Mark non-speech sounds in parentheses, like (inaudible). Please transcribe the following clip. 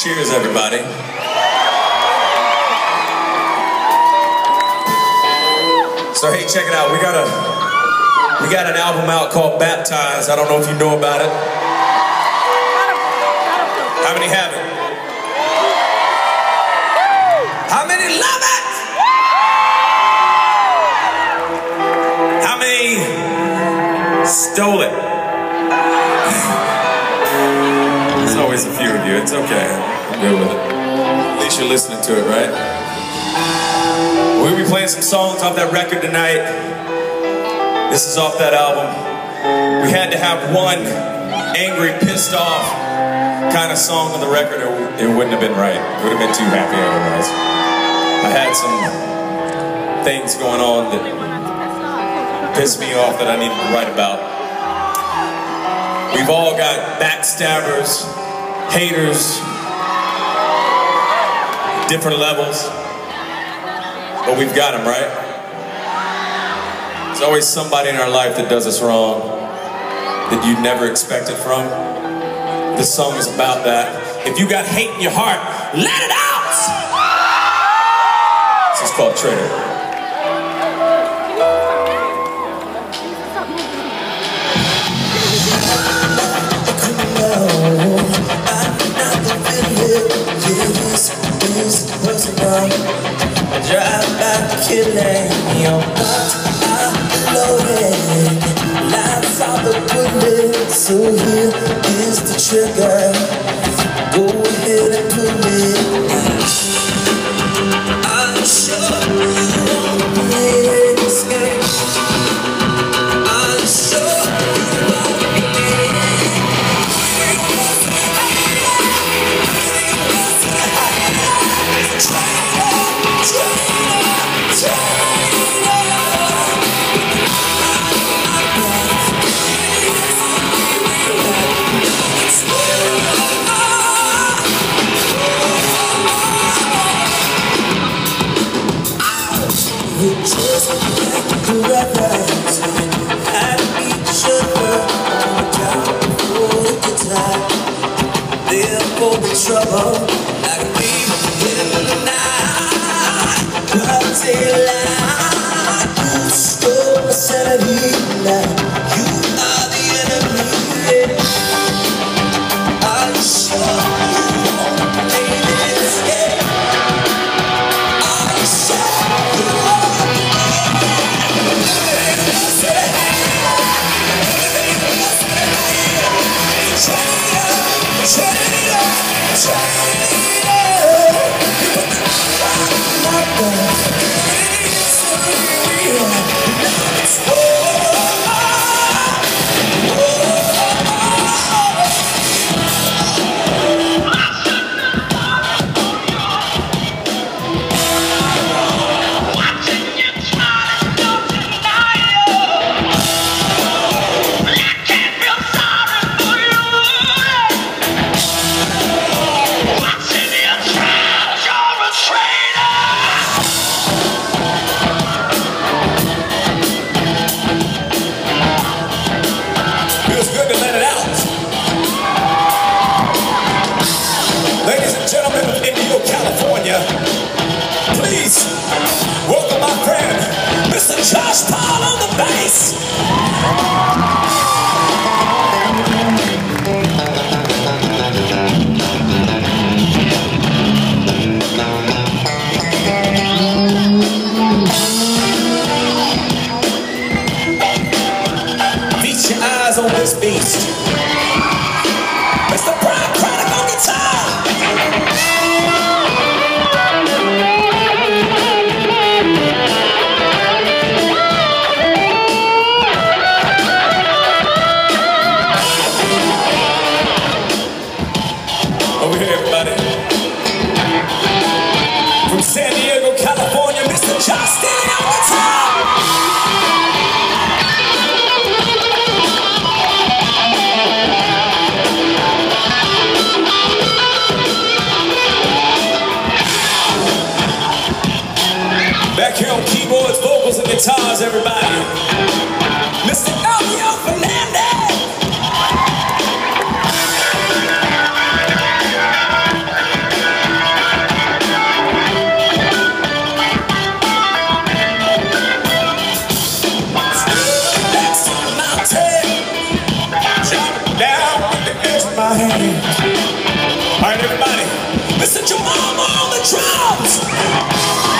singers, everybody. So hey, check it out. We got a we got an album out called Baptized. I don't know if you know about it. How many have it? How many love it? How many stole it? (laughs) There's always a few of you. It's okay. Good with it. At least you're listening to it, right? We'll be playing some songs off that record tonight. This is off that album. We had to have one angry, pissed off kind of song on the record, or it wouldn't have been right. It would have been too happy otherwise. I had some things going on that pissed me off that I needed to write about. We've all got backstabbers, haters, different levels. But we've got them, right? There's always somebody in our life that does us wrong that you never expected from. This song is about that. If you got hate in your heart, let it out! This is called Traitor. Drive-by killing loaded Lights the So here is the trigger. Go ahead and pull it love. Feels Back here on keyboards, vocals, and guitars, everybody. Mr. Elvio Fernandes! Alright everybody, listen to mama on the drums!